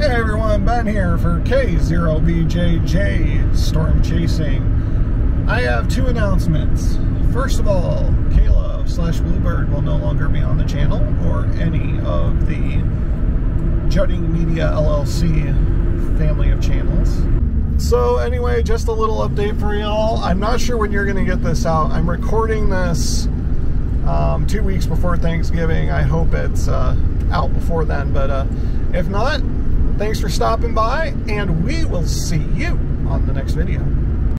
Hey everyone, Ben here for K0BJJ Storm Chasing. I have two announcements. First of all, Kayla slash Bluebird will no longer be on the channel or any of the Jutting Media LLC family of channels. So anyway, just a little update for y'all. I'm not sure when you're going to get this out. I'm recording this um, two weeks before Thanksgiving. I hope it's uh, out before then, but uh, if not, thanks for stopping by, and we will see you on the next video.